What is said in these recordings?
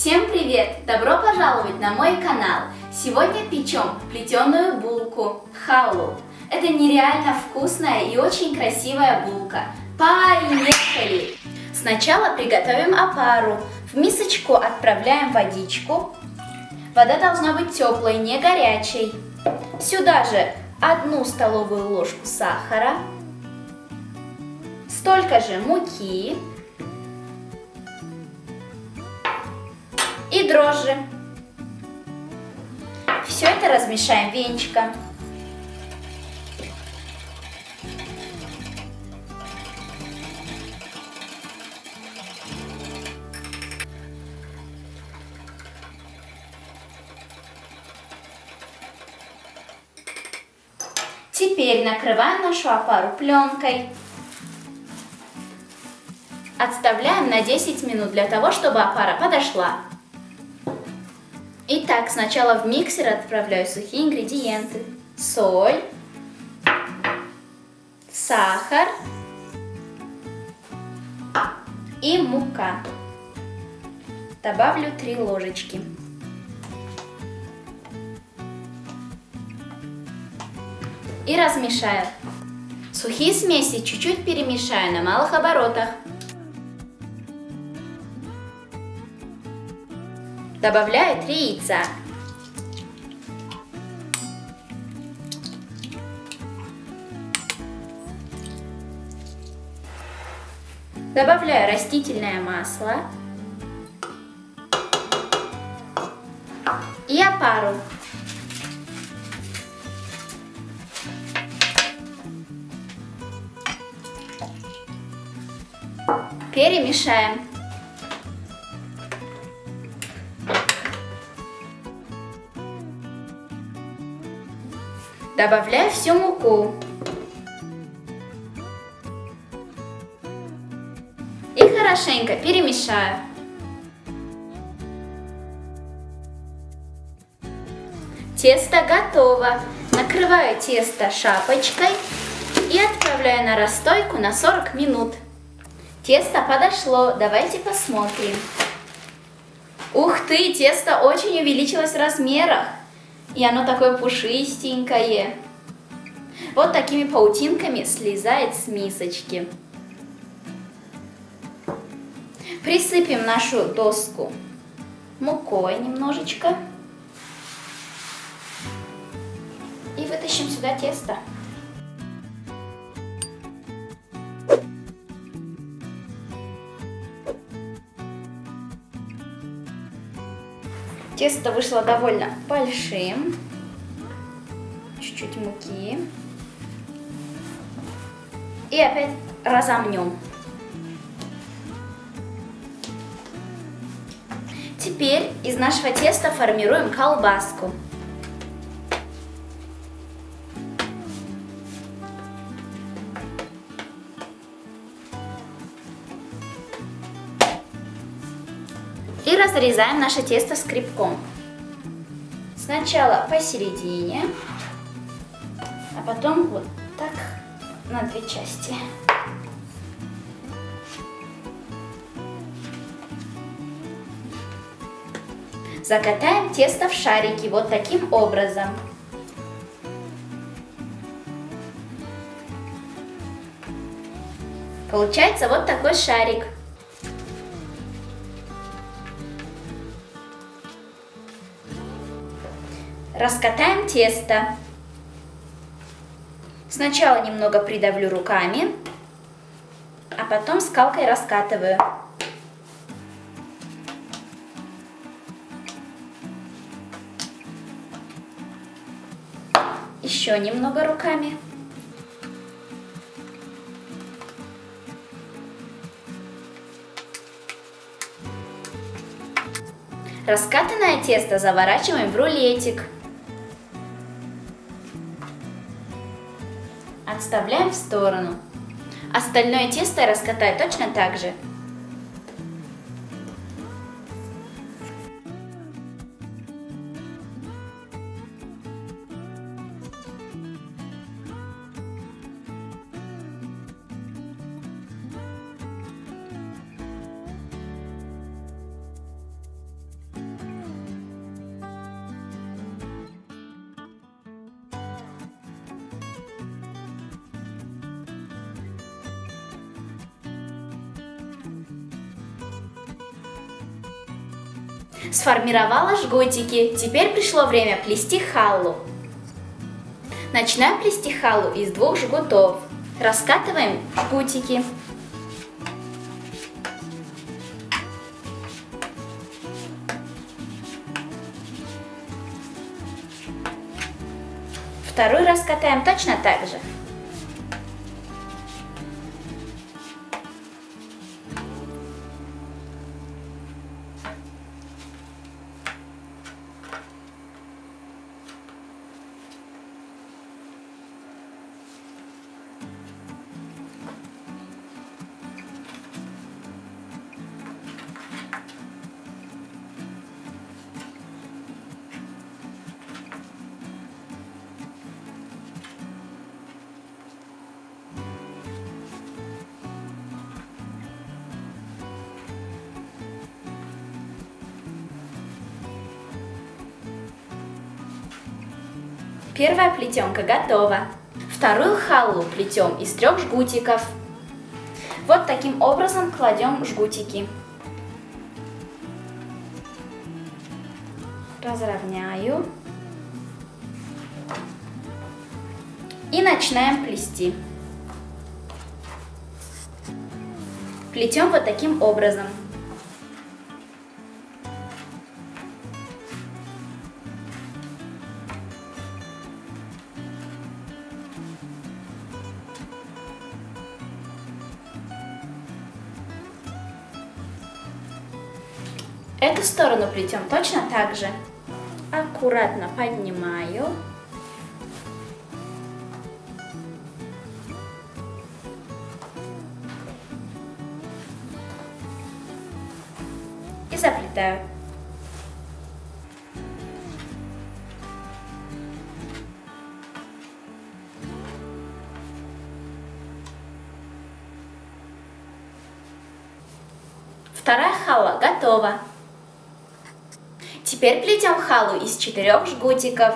Всем привет! Добро пожаловать на мой канал! Сегодня печем плетеную булку халу. Это нереально вкусная и очень красивая булка. Поехали! Сначала приготовим опару. В мисочку отправляем водичку. Вода должна быть теплой, не горячей. Сюда же одну столовую ложку сахара, столько же муки, и дрожжи. Все это размешаем венчиком. Теперь накрываем нашу опару пленкой. Отставляем на 10 минут для того, чтобы опара подошла. Итак, сначала в миксер отправляю сухие ингредиенты. Соль, сахар и мука. Добавлю 3 ложечки. И размешаю. Сухие смеси чуть-чуть перемешаю на малых оборотах. Добавляю 3 яйца. Добавляю растительное масло и опару. Перемешаем. Добавляю всю муку. И хорошенько перемешаю. Тесто готово. Накрываю тесто шапочкой и отправляю на расстойку на 40 минут. Тесто подошло, давайте посмотрим. Ух ты, тесто очень увеличилось в размерах. И оно такое пушистенькое. Вот такими паутинками слезает с мисочки. Присыпем нашу доску мукой немножечко. И вытащим сюда тесто. Тесто вышло довольно большим. Чуть-чуть муки. И опять разомнем. Теперь из нашего теста формируем колбаску. Разрезаем наше тесто скребком. Сначала посередине, а потом вот так на две части. Закатаем тесто в шарики вот таким образом. Получается вот такой шарик. Раскатаем тесто. Сначала немного придавлю руками, а потом скалкой раскатываю. Еще немного руками. Раскатанное тесто заворачиваем в рулетик. Отставляем в сторону. Остальное тесто я раскатаю точно так же. Сформировала жгутики, теперь пришло время плести халу. Начинаем плести халу из двух жгутов. Раскатываем жгутики. Второй раскатаем точно так же. Первая плетенка готова. Вторую халу плетем из трех жгутиков. Вот таким образом кладем жгутики. Разровняю. И начинаем плести. Плетем вот таким образом. Эту сторону плетем точно так же. Аккуратно поднимаю. И заплетаю. Вторая хала готова. Теперь плетем халу из четырех жгутиков.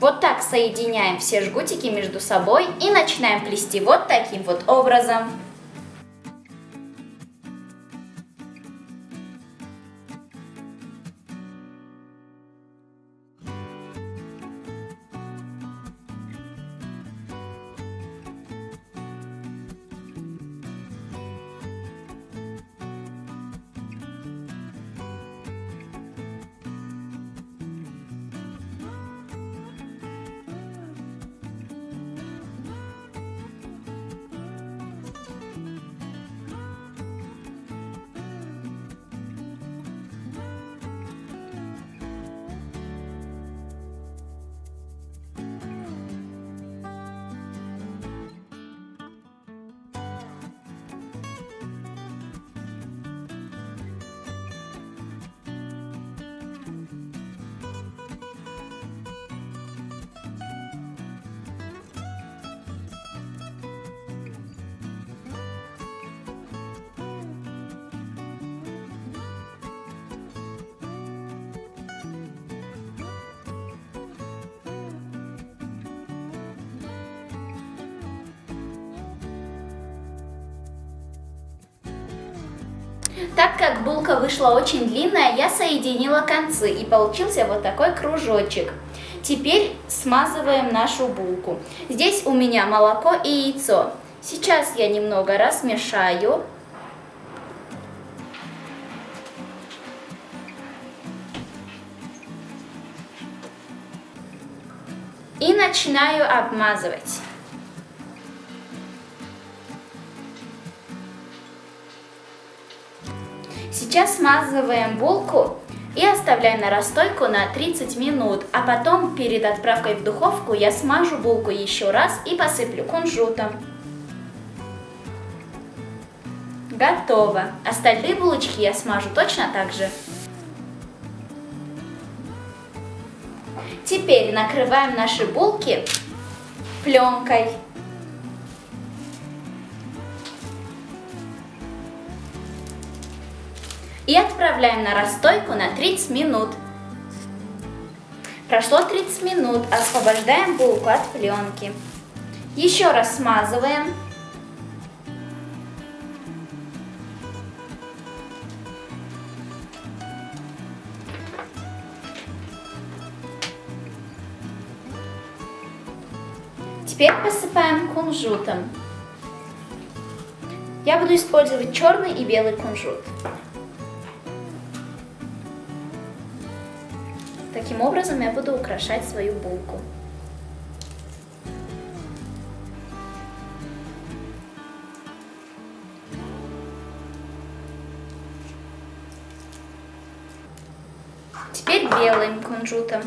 Вот так соединяем все жгутики между собой и начинаем плести вот таким вот образом. Так как булка вышла очень длинная, я соединила концы и получился вот такой кружочек. Теперь смазываем нашу булку. Здесь у меня молоко и яйцо. Сейчас я немного размешаю. И начинаю обмазывать. Сейчас смазываем булку и оставляем на расстойку на 30 минут, а потом перед отправкой в духовку я смажу булку еще раз и посыплю кунжутом. Готово. Остальные булочки я смажу точно так же. Теперь накрываем наши булки пленкой. и отправляем на расстойку на 30 минут. Прошло 30 минут, освобождаем булку от пленки. Еще раз смазываем. Теперь посыпаем кунжутом. Я буду использовать черный и белый кунжут. Таким образом я буду украшать свою булку. Теперь белым кунжутом.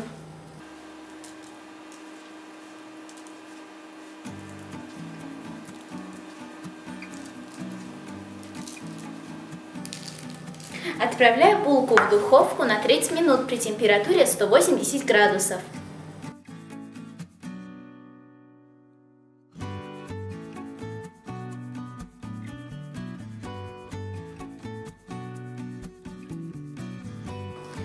Отправляю булку в духовку на 30 минут при температуре 180 градусов.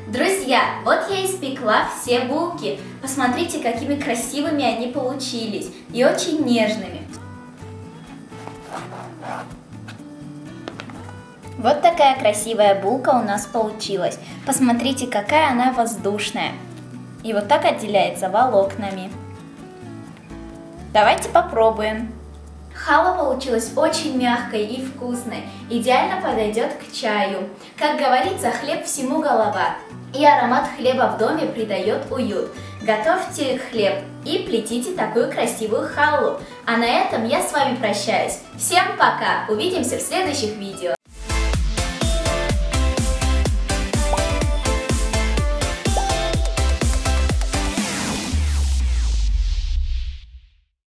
Друзья, вот я испекла все булки. Посмотрите, какими красивыми они получились и очень нежными. Вот такая красивая булка у нас получилась. Посмотрите, какая она воздушная. И вот так отделяется волокнами. Давайте попробуем. Хала получилась очень мягкой и вкусной, идеально подойдет к чаю. Как говорится, хлеб всему голова. И аромат хлеба в доме придает уют. Готовьте хлеб и плетите такую красивую халу. А на этом я с вами прощаюсь. Всем пока! Увидимся в следующих видео.